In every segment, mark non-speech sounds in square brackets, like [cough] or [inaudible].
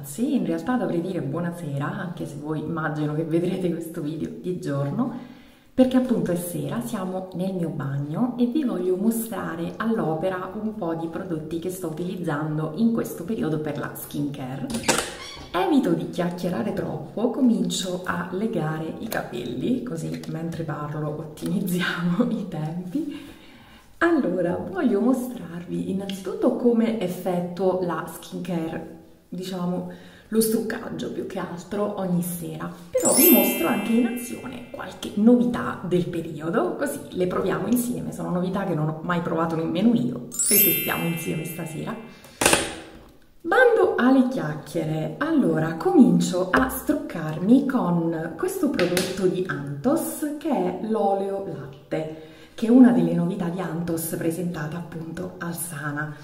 ragazzi, in realtà dovrei dire buonasera, anche se voi immagino che vedrete questo video di giorno, perché appunto è sera, siamo nel mio bagno e vi voglio mostrare all'opera un po' di prodotti che sto utilizzando in questo periodo per la skincare. Evito di chiacchierare troppo, comincio a legare i capelli, così mentre parlo ottimizziamo [laughs] i tempi. Allora, voglio mostrarvi innanzitutto come effettuo la skincare diciamo, lo struccaggio più che altro ogni sera, però vi mostro anche in azione qualche novità del periodo, così le proviamo insieme, sono novità che non ho mai provato nemmeno io e testiamo insieme stasera. Bando alle chiacchiere, allora comincio a struccarmi con questo prodotto di Antos che è l'oleo latte, che è una delle novità di Antos presentata appunto al Sana.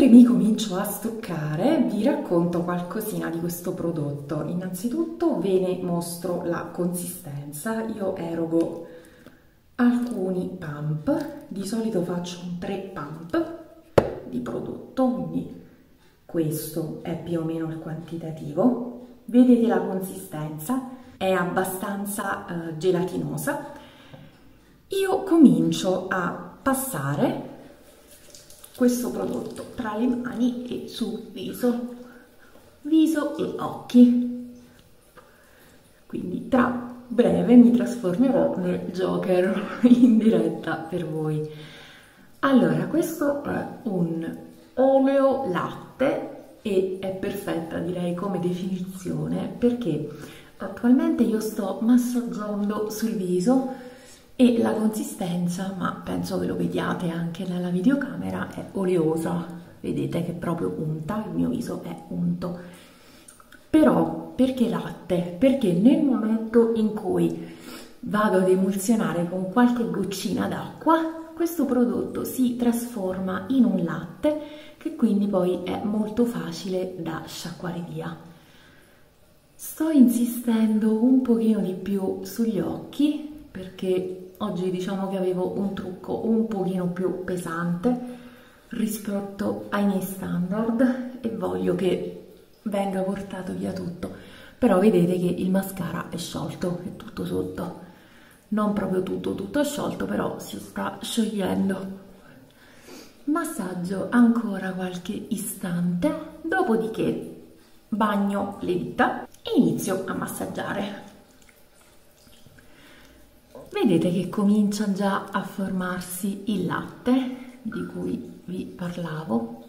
Mentre mi comincio a struccare vi racconto qualcosina di questo prodotto. Innanzitutto ve ne mostro la consistenza. Io erogo alcuni pump, di solito faccio un 3 pump di prodotto, quindi questo è più o meno il quantitativo. Vedete la consistenza? È abbastanza uh, gelatinosa. Io comincio a passare questo prodotto tra le mani e sul viso, viso e occhi. Quindi tra breve mi trasformerò nel Joker [laughs] in diretta per voi. Allora, questo è un oleo latte e è perfetta direi come definizione perché attualmente io sto massaggiando sul viso e la consistenza, ma penso che lo vediate anche nella videocamera, è oleosa, vedete che proprio unta, il mio viso è unto. Però perché latte? Perché nel momento in cui vado ad emulsionare con qualche goccina d'acqua, questo prodotto si trasforma in un latte che quindi poi è molto facile da sciacquare via. Sto insistendo un pochino di più sugli occhi perché oggi diciamo che avevo un trucco un pochino più pesante rispetto ai miei standard e voglio che venga portato via tutto. Però vedete che il mascara è sciolto è tutto sotto. Non proprio tutto tutto sciolto però si sta sciogliendo. Massaggio ancora qualche istante dopodiché bagno le dita e inizio a massaggiare vedete che comincia già a formarsi il latte di cui vi parlavo.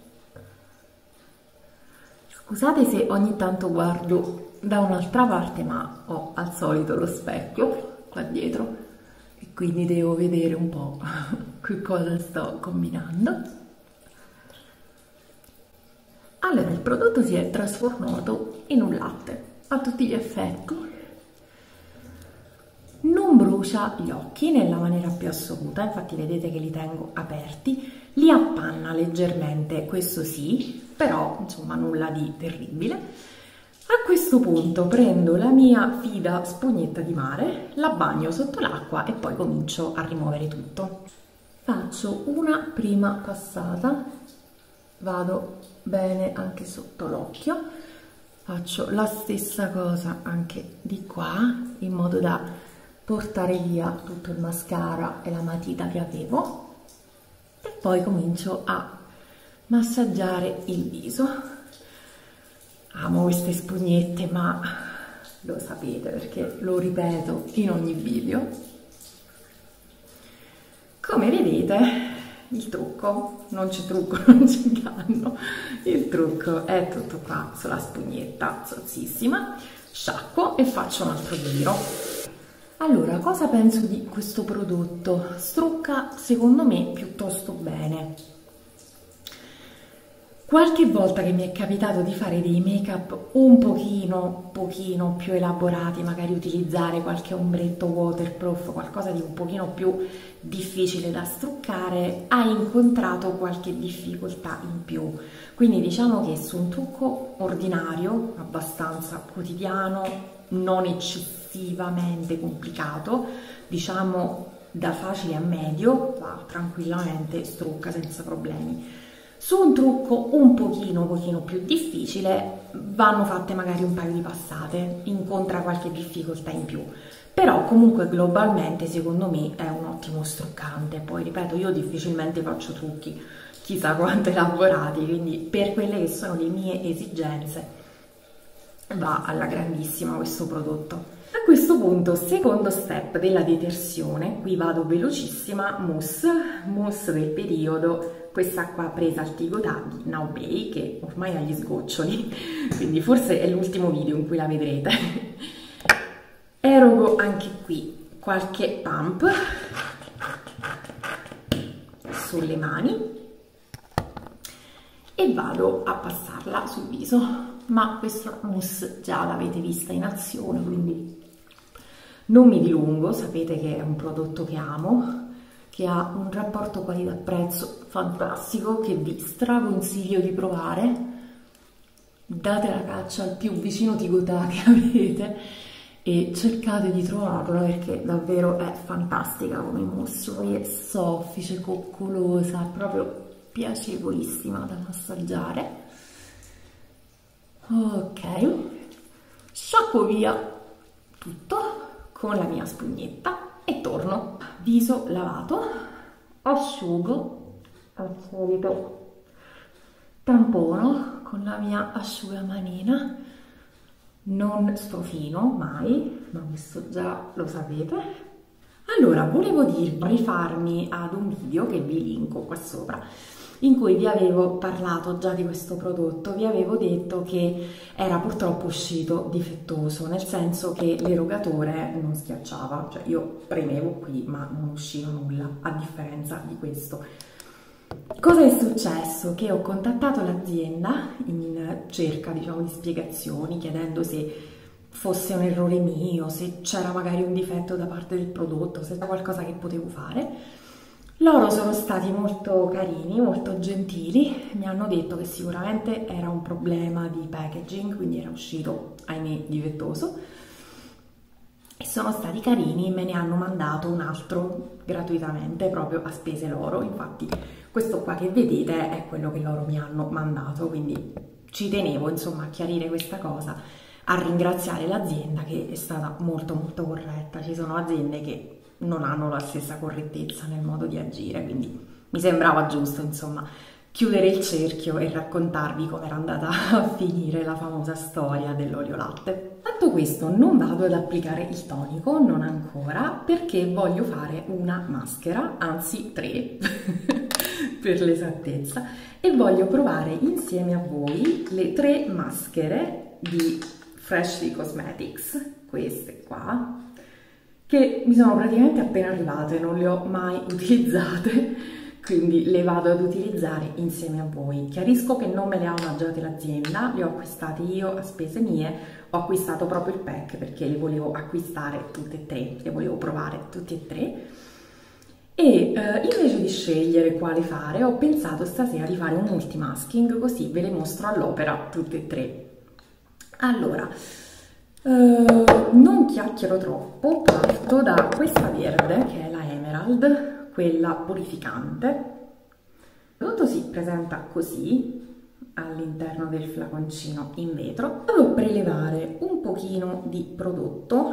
Scusate se ogni tanto guardo da un'altra parte ma ho al solito lo specchio qua dietro e quindi devo vedere un po' [laughs] che cosa sto combinando. Allora il prodotto si è trasformato in un latte a tutti gli effetti non brucia gli occhi nella maniera più assoluta, infatti vedete che li tengo aperti, li appanna leggermente, questo sì, però insomma nulla di terribile. A questo punto prendo la mia fida spugnetta di mare, la bagno sotto l'acqua e poi comincio a rimuovere tutto. Faccio una prima passata, vado bene anche sotto l'occhio, faccio la stessa cosa anche di qua in modo da portare via tutto il mascara e la matita che avevo e poi comincio a massaggiare il viso. Amo queste spugnette ma lo sapete perché lo ripeto in ogni video. Come vedete il trucco non c'è trucco [laughs] non c'è inganno il trucco è tutto qua sulla spugnetta sozzissima sciacquo e faccio un altro giro allora, cosa penso di questo prodotto? Strucca secondo me piuttosto bene. Qualche volta che mi è capitato di fare dei make up un pochino, pochino più elaborati, magari utilizzare qualche ombretto waterproof, qualcosa di un pochino più difficile da struccare, hai incontrato qualche difficoltà in più. Quindi diciamo che su un trucco ordinario, abbastanza quotidiano, non eccessivamente complicato, diciamo da facile a medio, va tranquillamente, strucca senza problemi. Su un trucco un pochino, pochino più difficile, vanno fatte magari un paio di passate, incontra qualche difficoltà in più. Però comunque globalmente secondo me è un ottimo struccante. Poi ripeto io difficilmente faccio trucchi chissà quanto elaborati quindi per quelle che sono le mie esigenze va alla grandissima questo prodotto a questo punto secondo step della detersione qui vado velocissima mousse mousse del periodo questa qua presa al Tigotà di Bay che ormai ha gli sgoccioli [laughs] quindi forse è l'ultimo video in cui la vedrete. [laughs] Erogo anche qui qualche pump sulle mani e vado a passarla sul viso. Ma questa mousse già l'avete vista in azione quindi non mi dilungo sapete che è un prodotto che amo che ha un rapporto qualità-prezzo fantastico che vi straconsiglio di provare. Date la caccia al più vicino Tigotà che [laughs] avete e cercate di trovarla perché davvero è fantastica come mousse, è soffice, coccolosa, proprio piacevolissima da massaggiare. Ok, sciacquo via tutto con la mia spugnetta e torno. Viso lavato, asciugo al solito tampono con la mia asciugamanina non strofino mai, ma questo già lo sapete. Allora, volevo dirvi, rifarmi ad un video che vi linko qua sopra, in cui vi avevo parlato già di questo prodotto, vi avevo detto che era purtroppo uscito difettoso, nel senso che l'erogatore non schiacciava, cioè io premevo qui ma non usciva nulla, a differenza di questo. Cosa è successo? Che ho contattato l'azienda in cerca diciamo, di spiegazioni chiedendo se fosse un errore mio, se c'era magari un difetto da parte del prodotto, se c'era qualcosa che potevo fare. Loro sono stati molto carini, molto gentili, mi hanno detto che sicuramente era un problema di packaging, quindi era uscito, ahimè, difettoso, e sono stati carini e me ne hanno mandato un altro gratuitamente, proprio a spese loro, infatti questo qua che vedete è quello che loro mi hanno mandato, quindi ci tenevo insomma a chiarire questa cosa, a ringraziare l'azienda che è stata molto molto corretta. Ci sono aziende che non hanno la stessa correttezza nel modo di agire, quindi mi sembrava giusto insomma chiudere il cerchio e raccontarvi come era andata [laughs] a finire la famosa storia dell'olio latte. Fatto questo non vado ad applicare il tonico, non ancora, perché voglio fare una maschera, anzi tre, [laughs] per l'esattezza, e voglio provare insieme a voi le tre maschere di Freshly Cosmetics, queste qua, che mi sono praticamente appena arrivate, non le ho mai [laughs] utilizzate, quindi le vado ad utilizzare insieme a voi. Chiarisco che non me le ha omaggiate l'azienda, le ho acquistate io a spese mie, ho acquistato proprio il pack perché le volevo acquistare tutte e tre, le volevo provare tutte e tre. E eh, invece di scegliere quale fare, ho pensato stasera di fare un multimasking, così ve le mostro all'opera tutte e tre. Allora, eh, non chiacchiero troppo, parto da questa verde che è la Emerald, quella purificante. Il prodotto si presenta così all'interno del flaconcino in vetro. Devo prelevare un pochino di prodotto,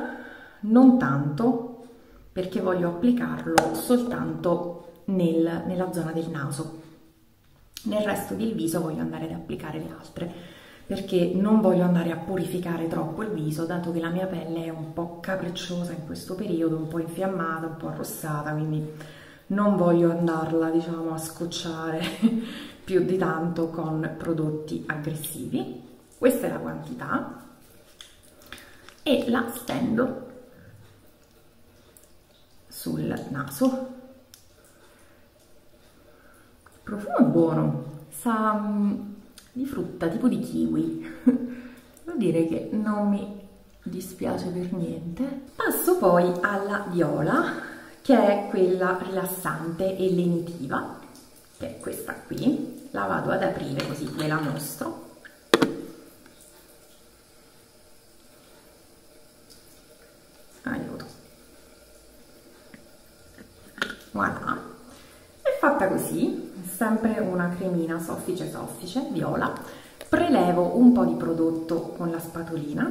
non tanto, perché voglio applicarlo soltanto nel, nella zona del naso. Nel resto del viso voglio andare ad applicare le altre perché non voglio andare a purificare troppo il viso dato che la mia pelle è un po' capricciosa in questo periodo, un po' infiammata, un po' arrossata, quindi non voglio andarla diciamo a scocciare [laughs] più di tanto con prodotti aggressivi. Questa è la quantità. E la stendo sul naso. Il profumo è buono. Sa mm, di frutta tipo di kiwi [laughs] devo dire che non mi dispiace per niente passo poi alla viola che è quella rilassante e lenitiva, che è questa qui. La vado ad aprire così ve la mostro. Aiuto. Voilà. È fatta così, sempre una cremina soffice soffice, viola. prelevo un po' di prodotto con la spatolina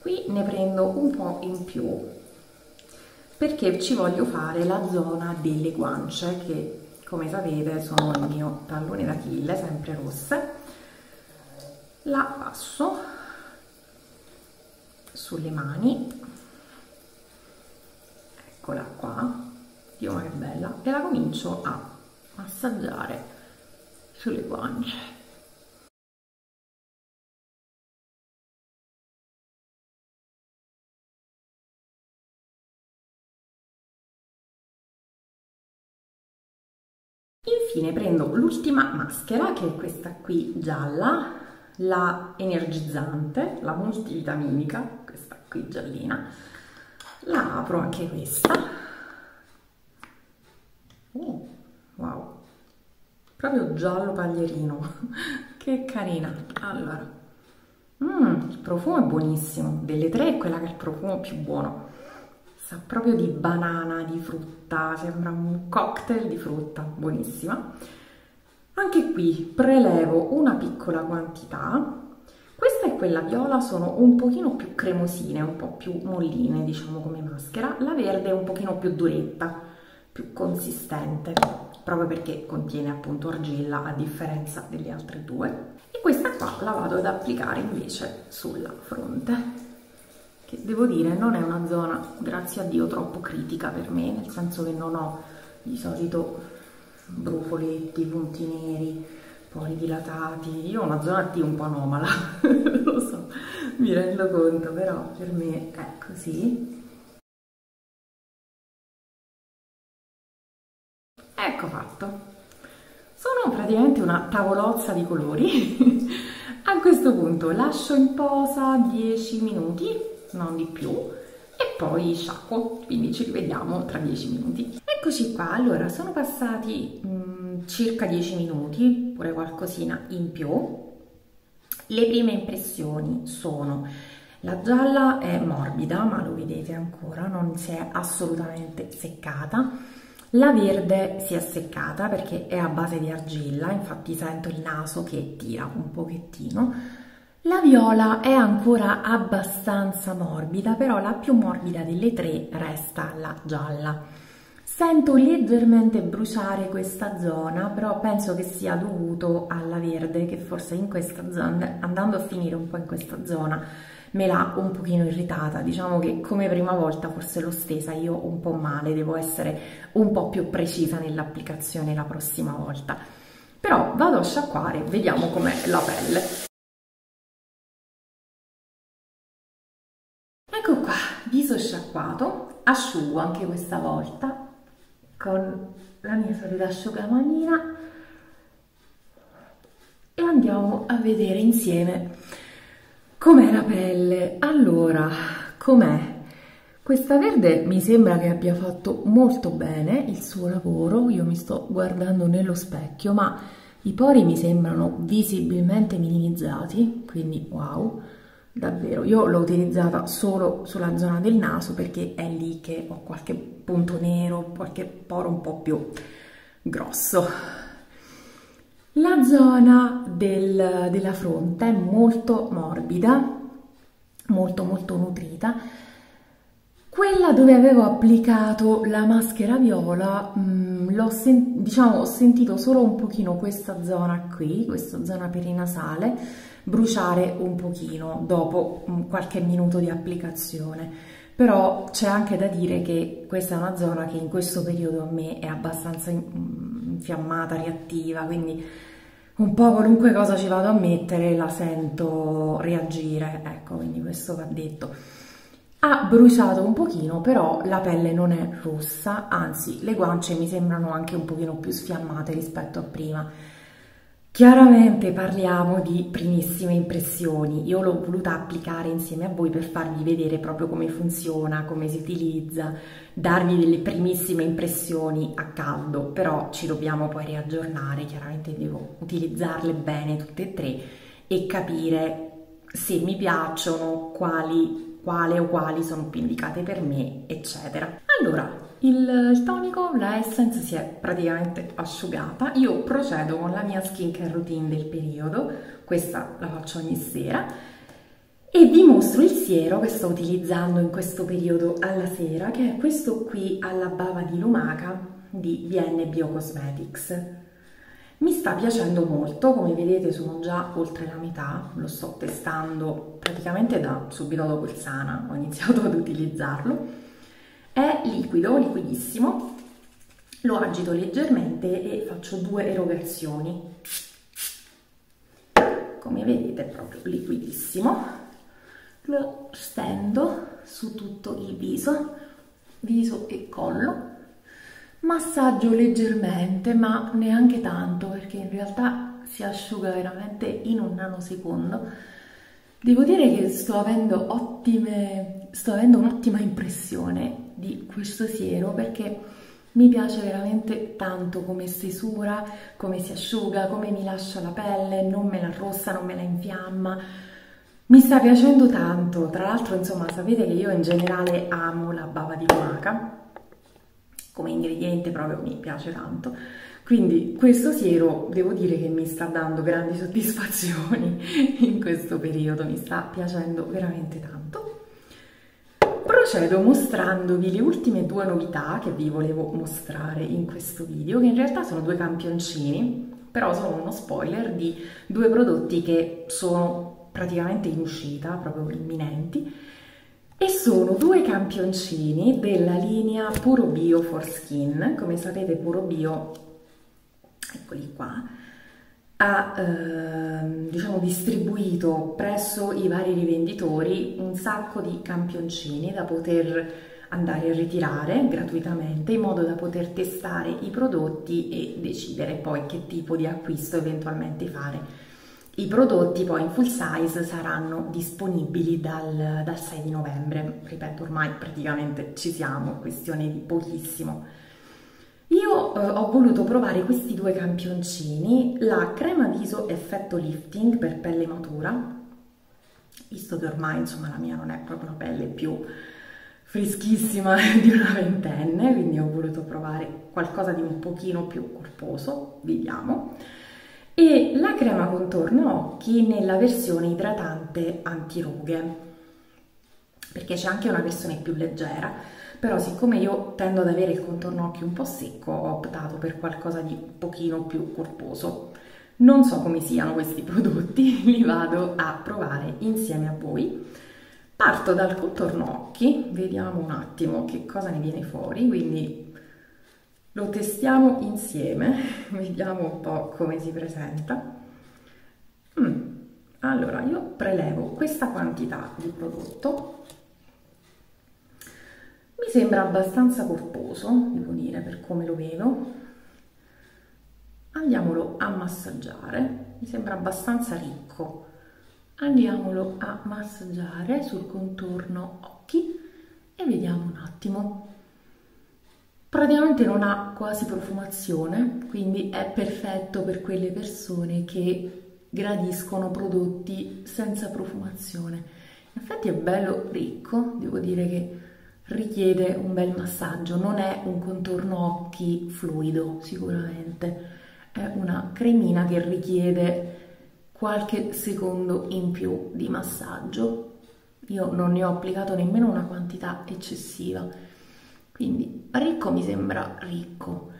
qui ne prendo un po' in più perché ci voglio fare la zona delle guance che come sapete sono il mio tallone d'Achille sempre rosse. La passo sulle mani. Eccola qua Dio che bella e la comincio a massaggiare sulle guance Infine prendo l'ultima maschera che è questa qui gialla, la energizzante, la multivitaminica, questa qui giallina. La apro anche questa. Oh, wow, proprio giallo paglierino, [laughs] che carina. Allora, mm, il profumo è buonissimo, delle tre è quella che è il profumo più buono. Sa proprio di banana, di frutta, sembra un cocktail di frutta, buonissima. Anche qui prelevo una piccola quantità, questa e quella viola sono un pochino più cremosine, un po' più molline diciamo come maschera, la verde è un pochino più duretta, consistente, proprio perché contiene appunto argilla a differenza delle altre due. E questa qua la vado ad applicare invece sulla fronte che devo dire non è una zona, grazie a Dio, troppo critica per me, nel senso che non ho di solito brufoletti, punti neri, pori dilatati, io ho una zona T un po' anomala, [laughs] lo so, mi rendo conto, però per me è così. Ecco fatto. Sono praticamente una tavolozza di colori. [laughs] a questo punto lascio in posa 10 minuti non di più e poi sciacquo, quindi ci rivediamo tra 10 minuti. Eccoci qua, allora sono passati mh, mm, circa 10 minuti, pure qualcosina in più. Le prime impressioni sono la gialla è morbida, ma lo vedete ancora, non si è assolutamente seccata. La verde si è seccata perché è a base di argilla, infatti sento il naso che tira un pochettino la viola è ancora abbastanza morbida, però la più morbida delle tre resta la gialla. Sento leggermente bruciare questa zona, però penso che sia dovuto alla verde che forse in questa zona, andando a finire un po' in questa zona, me l'ha un pochino irritata. Diciamo che come prima volta forse l'ho stesa io un po' male, devo essere un po' più precisa nell'applicazione la prossima volta. Però vado a sciacquare, vediamo com'è la pelle. viso sciacquato, asciugo anche questa volta con la mia solita asciugamanina e andiamo a vedere insieme com'è la pelle. Allora, com'è? Questa verde mi sembra che abbia fatto molto bene il suo lavoro, io mi sto guardando nello specchio, ma i pori mi sembrano visibilmente minimizzati, quindi wow davvero io l'ho utilizzata solo sulla zona del naso perché è lì che ho qualche punto nero qualche poro un po' più grosso la zona del, della fronte è molto morbida molto molto nutrita. Quella dove avevo applicato la maschera viola mm, l'ho sen diciamo ho sentito solo un pochino questa zona qui questa zona perinasale bruciare un pochino dopo mm, qualche minuto di applicazione. Però c'è anche da dire che questa è una zona che in questo periodo a me è abbastanza mm, infiammata, reattiva, quindi un po' qualunque cosa ci vado a mettere la sento reagire, ecco, quindi questo va detto. Ha bruciato un pochino, però la pelle non è rossa, anzi le guance mi sembrano anche un pochino più sfiammate rispetto a prima Chiaramente parliamo di primissime impressioni, io l'ho voluta applicare insieme a voi per farvi vedere proprio come funziona, come si utilizza, darvi delle primissime impressioni a caldo, però ci dobbiamo poi riaggiornare, chiaramente devo utilizzarle bene tutte e tre e capire se mi piacciono, quali, quale o quali sono più indicate per me, eccetera. Allora, il, il tonico, la essence si è praticamente asciugata. Io procedo con la mia skincare routine del periodo, questa la faccio ogni sera, e vi mostro il siero che sto utilizzando in questo periodo alla sera, che è questo qui alla bava di lumaca di VN Biocosmetics. Mi sta piacendo molto, come vedete sono già oltre la metà, lo sto testando praticamente da subito dopo il Sana, ho iniziato [laughs] ad utilizzarlo. È liquido, liquidissimo, lo agito leggermente e faccio due erogazioni. Come vedete è proprio liquidissimo. Lo stendo su tutto il viso, viso e collo Massaggio leggermente, ma neanche tanto, perché in realtà si asciuga veramente in un nanosecondo. Devo dire che sto avendo, ottime, sto avendo un'ottima impressione di questo siero, perché mi piace veramente tanto come stesura, come si asciuga, come mi lascia la pelle, non me la rossa, non me la infiamma. Mi sta piacendo tanto, tra l'altro insomma sapete che io in generale amo la bava di lumaca, come ingrediente proprio mi piace tanto. Quindi questo siero devo dire che mi sta dando grandi [laughs] soddisfazioni in questo periodo, mi sta piacendo veramente tanto. Procedo mostrandovi le ultime due novità che vi volevo mostrare in questo video, che in realtà sono due campioncini, però sono uno spoiler di due prodotti che sono praticamente in uscita, proprio imminenti, e sono due campioncini della linea Puro Bio for Skin, come sapete Puro Bio, eccoli qua, ha eh, diciamo, distribuito presso i vari rivenditori un sacco di campioncini da poter andare a ritirare gratuitamente in modo da poter testare i prodotti e decidere poi che tipo di acquisto eventualmente fare i prodotti poi in full size saranno disponibili dal, dal 6 di novembre, ripeto ormai praticamente ci siamo, questione di pochissimo. Io eh, ho voluto provare questi due campioncini, la crema viso effetto lifting per pelle matura, visto che ormai insomma la mia non è proprio una pelle più freschissima [laughs] di una ventenne, quindi ho voluto provare qualcosa di un pochino più corposo, vediamo. E la crema contorno occhi nella versione idratante antirughe perché c'è anche una versione più leggera però siccome io tendo ad avere il contorno occhi un po' secco ho optato per qualcosa di un pochino più corposo non so come siano questi [laughs] prodotti li vado a provare insieme a voi parto dal contorno occhi vediamo un attimo che cosa ne viene fuori quindi lo testiamo insieme, [laughs] vediamo un po' come si presenta. Mm. Allora, io prelevo questa quantità di prodotto, mi sembra abbastanza corposo, devo dire, per come lo vedo. Andiamolo a massaggiare, mi sembra abbastanza ricco. Andiamolo a massaggiare sul contorno occhi e vediamo un attimo praticamente non ha quasi profumazione, quindi è perfetto per quelle persone che gradiscono prodotti senza profumazione. In effetti è bello ricco, devo dire che richiede un bel massaggio, non è un contorno occhi fluido sicuramente, è una cremina che richiede qualche secondo in più di massaggio. Io non ne ho applicato nemmeno una quantità eccessiva. Quindi ricco mi sembra ricco.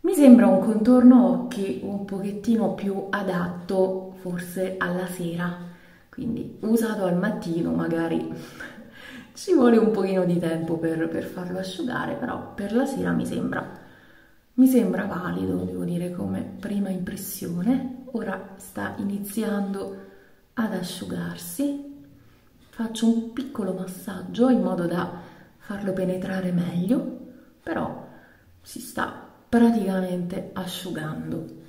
Mi sembra un contorno occhi un pochettino più adatto forse alla sera, quindi usato al mattino magari ci vuole un pochino di tempo per, per farlo asciugare, però per la sera mi sembra, mi sembra valido, devo dire, come prima impressione. Ora sta iniziando ad asciugarsi, faccio un piccolo massaggio in modo da farlo penetrare meglio, però si sta praticamente asciugando.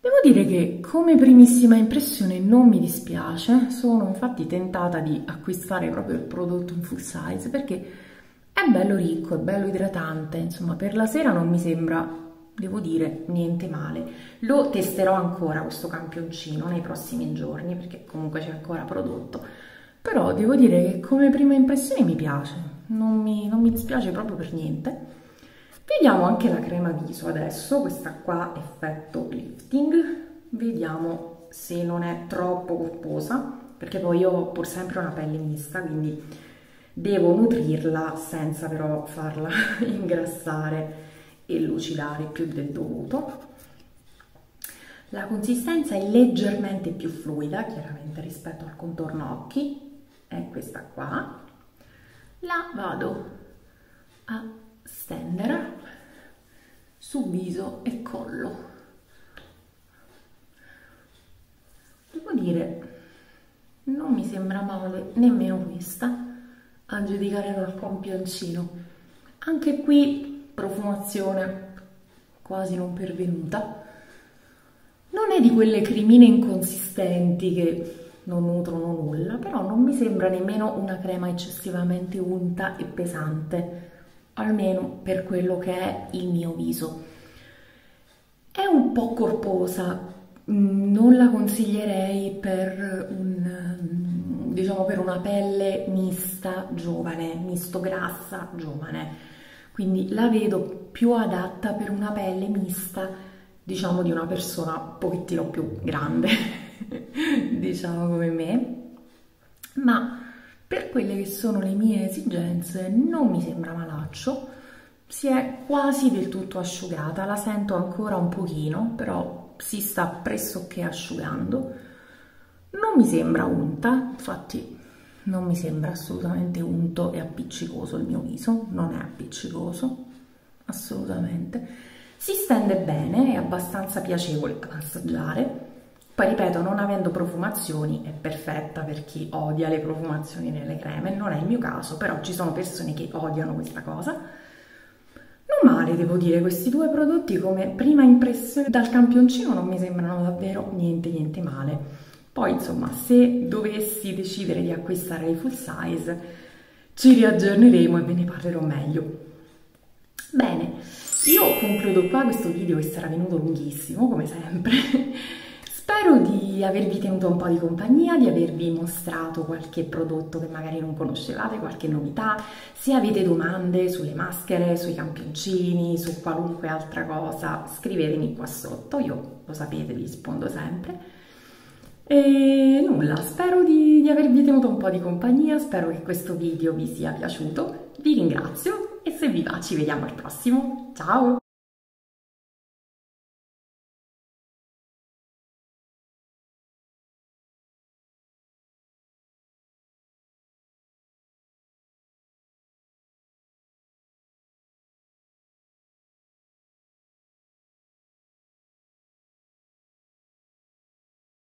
Devo dire che come primissima impressione non mi dispiace, sono infatti tentata di acquistare proprio il prodotto in full size perché è bello ricco, è bello idratante, insomma per la sera non mi sembra devo dire niente male. Lo testerò ancora questo campioncino nei prossimi giorni perché comunque c'è ancora prodotto, però devo dire che come prima impressione mi piace, non mi, non mi dispiace proprio per niente. Vediamo anche la crema viso adesso, questa qua effetto lifting, vediamo se non è troppo corposa, perché poi io ho pur sempre una pelle mista, quindi devo nutrirla senza però farla [laughs] ingrassare e lucidare più del dovuto. La consistenza è leggermente più fluida, chiaramente rispetto al contorno occhi, è questa qua. La vado a stendere su viso e collo. Devo dire, non mi sembra male nemmeno questa, a giudicare dal campioncino. Anche qui profumazione quasi non pervenuta. Non è di quelle cremine inconsistenti che non nutrono nulla, però non mi sembra nemmeno una crema eccessivamente unta e pesante, almeno per quello che è il mio viso. È un po' corposa, mm, non la consiglierei per, un, diciamo per una pelle mista giovane, misto grassa giovane quindi la vedo più adatta per una pelle mista, diciamo di una persona un pochettino più grande, [laughs] diciamo come me, ma per quelle che sono le mie esigenze non mi sembra malaccio, si è quasi del tutto asciugata, la sento ancora un pochino, però si sta pressoché asciugando, non mi sembra unta, infatti non mi sembra assolutamente unto e appiccicoso il mio viso, non è appiccicoso, assolutamente. Si stende bene, è abbastanza piacevole da assaggiare. Poi ripeto, non avendo profumazioni è perfetta per chi odia le profumazioni nelle creme, non è il mio caso, però ci sono persone che odiano questa cosa. Non male, devo dire, questi due prodotti come prima impressione dal campioncino non mi sembrano davvero niente niente male. Poi insomma se dovessi decidere di acquistare i full size ci riaggiorneremo e ve ne parlerò meglio. Bene, io concludo qua questo video che sarà venuto lunghissimo come sempre. Spero di avervi tenuto un po' di compagnia, di avervi mostrato qualche prodotto che magari non conoscevate, qualche novità. Se avete domande sulle maschere, sui campioncini, su qualunque altra cosa, scrivetemi qua sotto, io lo sapete, vi rispondo sempre. E nulla, spero di, di avervi tenuto un po' di compagnia, spero che questo video vi sia piaciuto, vi ringrazio e se vi va ci vediamo al prossimo, ciao!